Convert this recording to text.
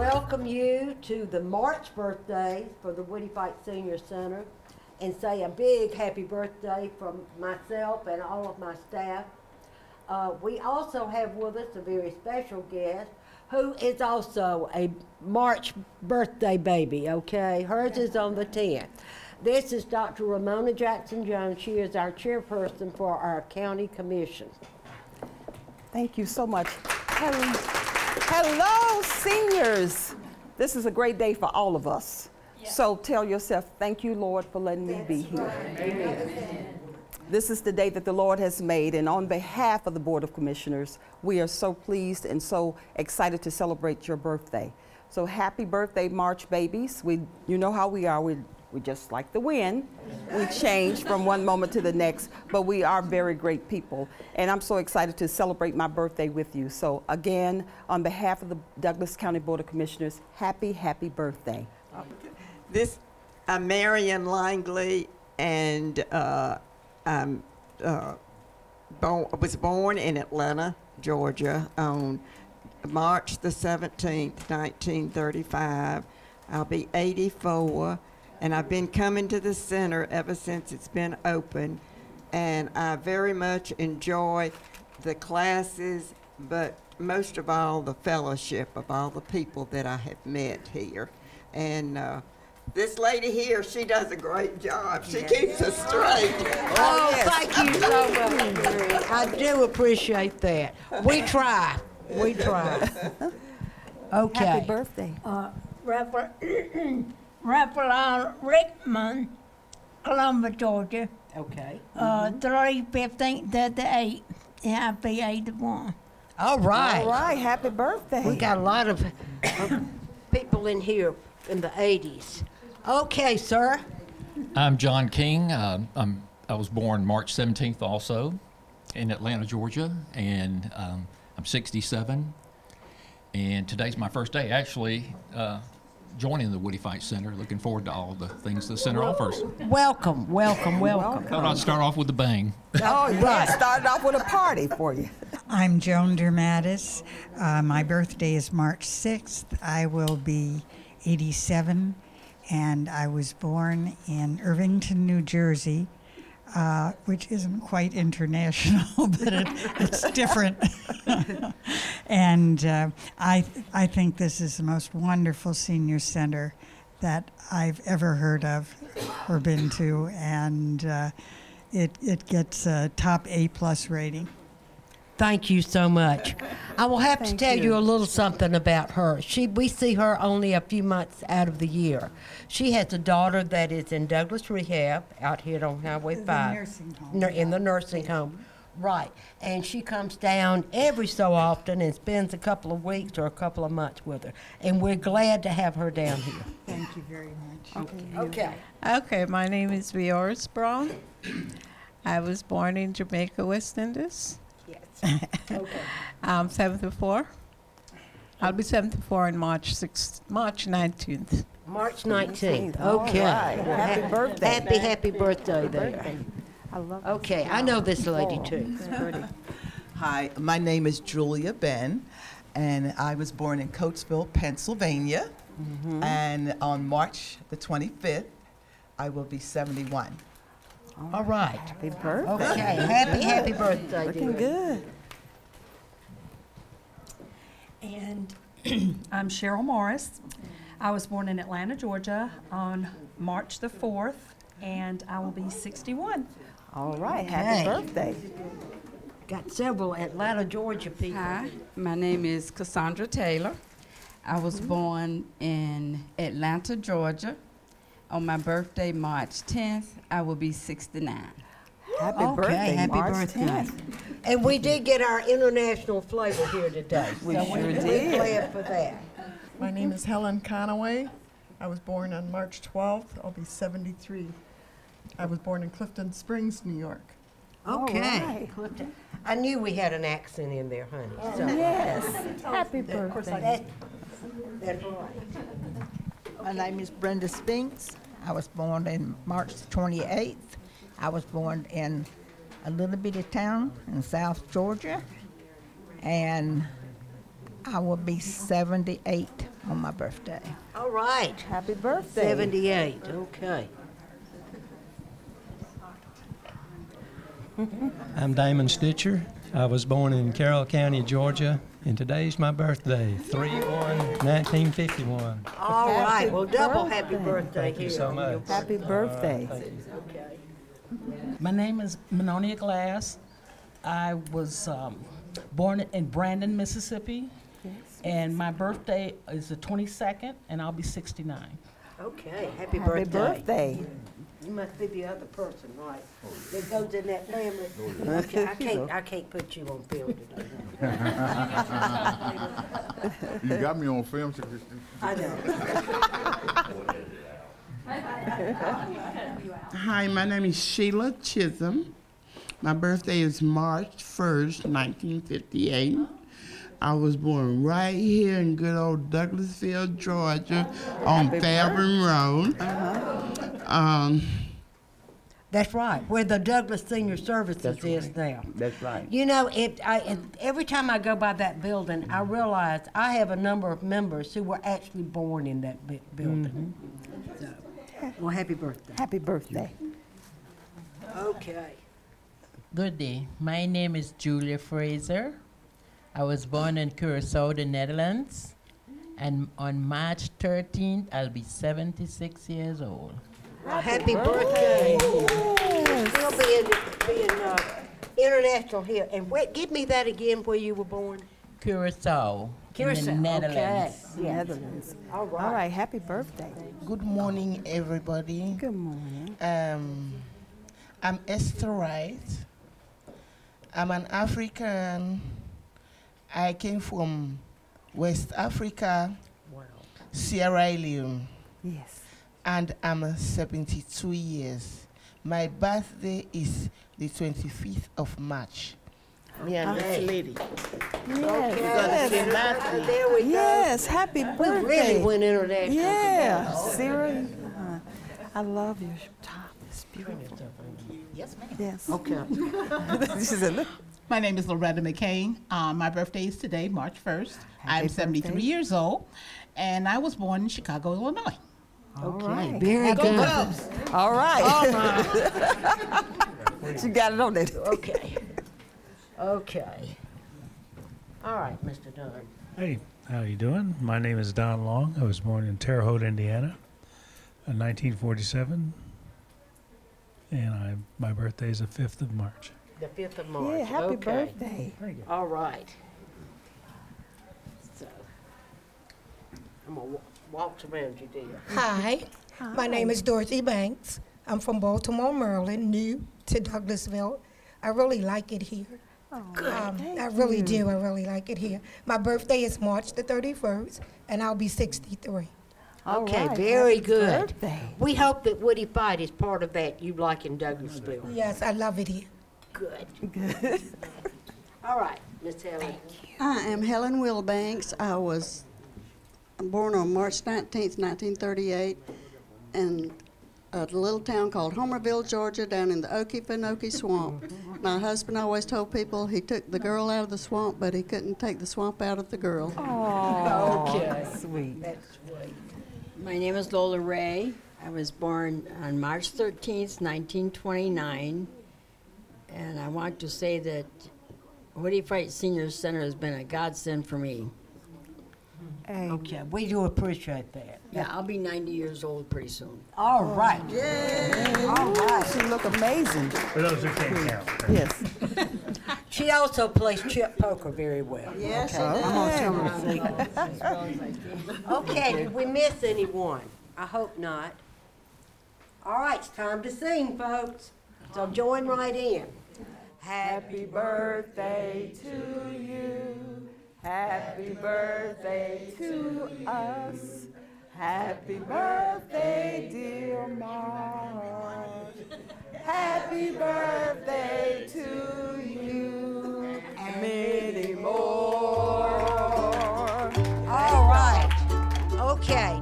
welcome you to the March birthday for the Woodie Fite Senior Center and say a big happy birthday from myself and all of my staff. Uh, we also have with us a very special guest who is also a March birthday baby, okay? Hers is on the 10th. This is Dr. Romona Jackson Jones. She is our chairperson for our county commission. Thank you so much. Hello, hello, This is a great day for all of us. So tell yourself, thank you, Lord, for letting me be here. This is the day that the Lord has made, and on behalf of the Board of Commissioners, we are so pleased and so excited to celebrate your birthday. So happy birthday, March babies. We, you know how we are. We, we just like the wind. We change from one moment to the next, but we are very great people. And I'm so excited to celebrate my birthday with you. So again, on behalf of the Douglas County Board of Commissioners, happy, happy birthday. This, I'm Marion Langley, and uh, I'm uh, was born in Atlanta, Georgia, on March the 17th, 1935. I'll be 84, and I've been coming to the center ever since it's been open, and I very much enjoy the classes, but most of all, the fellowship of all the people that I have met here. And uh, this lady here, she does a great job. She keeps us straight. Oh, thank you so much, I do appreciate that. We try, we try. Okay. Happy birthday. Raphael Rickman, Columbus, Georgia. Okay. Uh, three fifteen to the eight. Yeah, eighty-one. All right. All right, happy birthday. We got a lot of people in here in the 80s. Okay, sir. I'm John King. Uh, I'm, I was born March 17th also in Atlanta, Georgia, and um, I'm 67. And today's my first day actually uh, joining the Woodie Fite Center. Looking forward to all the things the center offers. Welcome, welcome, welcome. Thought I'd start off with a bang. Oh, yeah, started off with a party for you. I'm Joan Dermatis. Uh, my birthday is March 6th. I will be 87, and I was born in Irvington, New Jersey, uh, which isn't quite international, but it, it's different. and uh, I, I think this is the most wonderful senior center that I've ever heard of or been to, and uh, it, it gets a top A plus rating. Thank you so much. I will have to tell you. you. a little something about her. She, we see her only a few months out of the year. She has a daughter that is in Douglas Rehab out here on Highway The 5. nursing home. In the nursing home. Right. And she comes down every so often and spends a couple of weeks or a couple of months with her. And we're glad to have her down here. Thank you very much. Okay. Okay, okay my name is Vioris Brown. I was born in Jamaica, West Indies. Yes. Okay. I'm 74. I'll be 74 on March 6th, March 19th. March 19th. Okay. right. Happy birthday. Happy, happy birthday there. I love Okay, I know this lady too. Hi, my name is Julia Ben, and I was born in Coatesville, Pennsylvania. Mm-hmm. And on March the 25th, I will be 71. All right. Happy birthday. Okay, happy, happy birthday, Looking dear. good. And I'm Cheryl Morris. I was born in Atlanta, Georgia on March the 4th, and I will be 61. All right, happy Okay. birthday. Got several Atlanta, Georgia people. Hi, my name is Cassandra Taylor. I was mm-hmm. born in Atlanta, Georgia. On my birthday, March 10th, I will be 69. Happy Okay, birthday, happy March birthday. 10th. And we did get our international flavor here today. We so sure we're did. glad for that. My name is Helen Conaway. I was born on March 12th. I'll be 73. I was born in Clifton Springs, New York. Okay. right. Clifton. I knew we had an accent in there, honey. Oh, so Yes. Happy Of course, I that, that's right. My name is Brenda Spinks. I was born in March 28th. I was born in a little bitty town in South Georgia, and I will be 78 on my birthday. All right. Happy birthday. 78, okay. I'm Damon Stitcher. I was born in Carroll County, Georgia, and today's my birthday, 3 1 1951. All Happy right, well, double happy birthday. birthday Thank you so much. Happy birthday. Okay. My name is Menonia Glass. I was um, born in Brandon, Mississippi, and my birthday is the 22nd, and I'll be 69. Okay, happy Happy birthday. birthday. You must be the other person, right? Oh, that goes in that family. Oh, okay, I can't, I can't put you on film today. You got me on film. so- I know. Hi, my name is Sheila Chisholm. My birthday is March 1st, 1958. I was born right here in good old Douglasville, Georgia, on Happy Fairburn Road. Um, That's right, where the Douglas Senior Services is now. That's right. You know, it, I, it, every time I go by that building, I realize I have a number of members who were actually born in that bu- building. So, Well, happy birthday. Happy birthday. Okay. Good day. My name is Julia Fraser. I was born in Curaçao, the Netherlands. And on March 13th, I'll be 76 years old. Well, happy birthday. Still being, being, uh, international here. And wait, give me that again, where you were born? Curacao, in Curacao, the Netherlands. okay. Yeah. Netherlands. All right. All right, happy birthday. Good morning, everybody. Good morning. Um, I'm Esther Wright. I'm an African. I came from West Africa, Sierra Leone. Yes. And I'm 72 years. My birthday is the 25th of March. Me and this Okay. lady. Yes. We're gonna. There we go. Yes, happy birthday. We really went international. Yeah, today. Siri. uh, I love your top. It's beautiful. Yes, ma'am. Yes. Okay. she said, look. My name is Loretta McCain. Um, my birthday is today, March 1st. I'm 73 birthday. years old, and I was born in Chicago, Illinois. All Okay, right. very Go good. Cubs. All right. Oh, she got it on there. Okay. Okay. All right, Mr. Dunn. Hey, how you doing? My name is Don Long. I was born in Terre Haute, Indiana, in 1947, and I my birthday is the 5th of March. The fifth of March. Yeah, happy Okay. birthday. All right. I'm gonna walk around you, dear. Hi, my name is Dorothy Banks. I'm from Baltimore, Maryland, new to Douglasville. I really like it here. Um, I really do. I really like it here. My birthday is March the 31st, and I'll be 63. Okay, right, very happy good. birthday. We hope that Woodie Fite is part of that you like in Douglasville. Yes, I love it here. Good. Good. All right, Miss Helen. I am Helen Wilbanks. I was born on March 19th, 1938, in a little town called Homerville, Georgia, down in the Okefenokee Swamp. My husband always told people he took the girl out of the swamp, but he couldn't take the swamp out of the girl. Oh, Okay. sweet. That's sweet. My name is Lola Ray. I was born on March 13th, 1929. And I want to say that Woodie Fite Senior Center has been a godsend for me. Okay, we do appreciate that. Yeah, I'll be 90 years old pretty soon. All right. All right. She look amazing. For those who can't count. Yes. She also plays chip poker very well. Yes, okay. I I'm do. gonna tell her a secret. Okay, did we miss anyone? I hope not. All right, it's time to sing, folks. So join right in. Happy birthday to you. Happy birthday to us. Happy birthday, dear Marge. Happy birthday to you. Many more. All right. Okay.